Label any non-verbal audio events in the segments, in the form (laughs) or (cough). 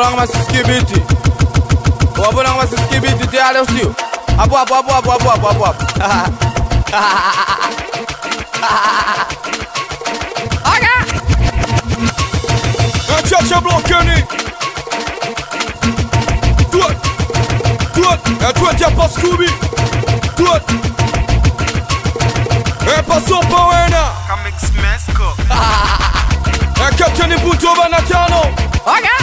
abunang mas skibiti o abunang mas skibiti te ale stiu abu abu abu abu abu abu abu (laughs) Aga! Un tchatcha blanc quenu Toi Toi Un é toi t'y a Scooby Tuat, Un é, passant pour un Come express (laughs) é eu Un capitaine et bouton va Natano Aga!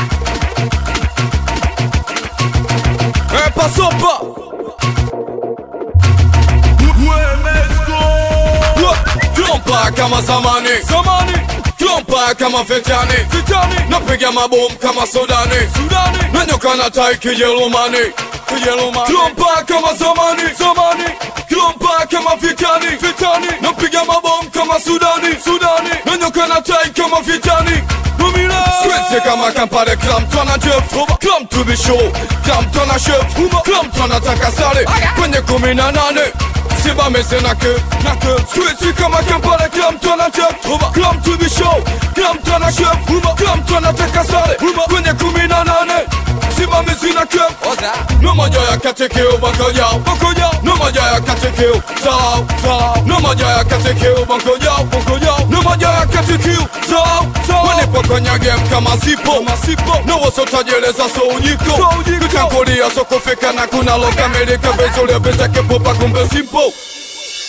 Kama zamani. Zamani. Trompa kama fetani. Fetani. Napiga mabomu kama Sudani. Sudani. Nanyoka na tai kijerumani. Kijerumani. Trompa kama zamani. Zamani. Trompa kama vitani Vitani Napiga mabomu kama Sudani. Sudani la taille comme un Titanic. Domina Squeeze kama kampare klam tona jef Klam to be show. Klam tona chef Klam tona takasare Kwenye kumina nane Siba mese nake Nake Squeeze kama kampare klam tona jef Klam to be show. Klam tona chef Klam tona takasare Kwenye kumina nane Siba mese nake No moja ya katekeo bakoyao Bakoyao No moja ya katekeo Sao Sao. No moja ya katekeo bakoyao Bakoyao bako yao No moja ya katekeo sawa sawa Wanipo kwenye game kama sipo. Kama sipo. Na waso tajeleza so unyiko. So unyiko. Kutangulia sokofika na kuna loka Amerika (laughs) Bezole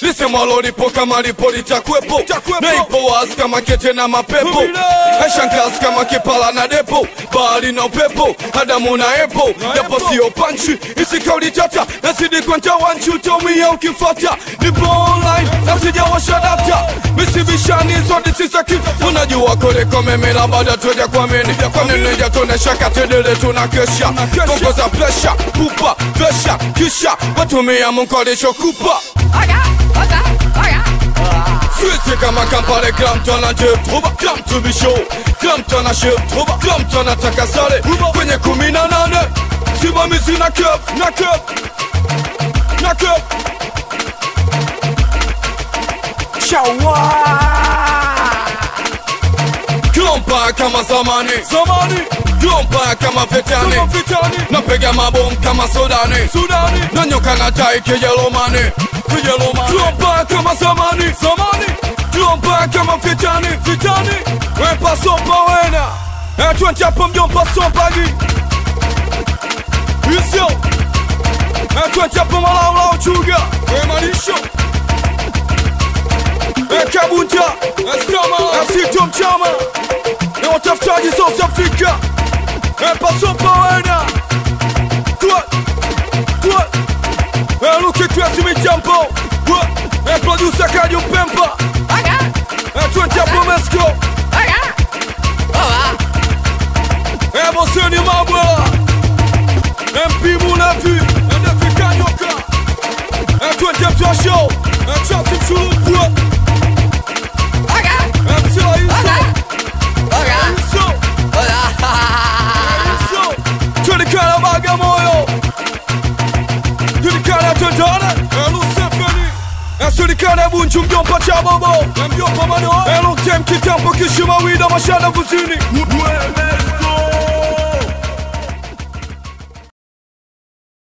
lisema lolipo kama lipo litakwepo na ipo wazi kama kete na mapepo eshangazi kama kipala na depo bahari na upepo adamu na epo japo sio panchi isikaulitata nazidi kwenta wanchi utomia ukifata nipo online nasijawasha data misibishani zote sisaki unajua kuliko mimi labda tuja kuamini kwa nini jatonesha katedele tunakesha kongoza presha pupa vesha kisha watumia munkolisho kupa mtu bisho Kila mtu ana chef Kila mtu anataka sare Kwenye kumi na nane Simamizi na kef Na kef Na kef Klompa kama zamani. Zamani. Klompa kama vetani Napiga mabomu kama Sudani. Sudani. Nanyoka na tai kijerumani Kijerumani Klompa kama zamani. Zamani bomba kama vitani vitani, wepa somba wena etwentiapo mjomba sombagi isyo etwentiapo malaula uchuga wemalisho ekabunta esito mchama na watafutaji South Africa wepa somba wena twa twa elukitwesimijambo Whoa, and producer can you pimper? I got And 20 up Mesco. I got Oh, ah. And monsieur Nimabra. MP Mounapu. And depuis Kanyoka. And 20 up your show. And chop it through, bro. I Tulikana Bunju mjomba cha bobo. Mjomba mano Elutem kitambo kishima wida mashana let's Mwemesko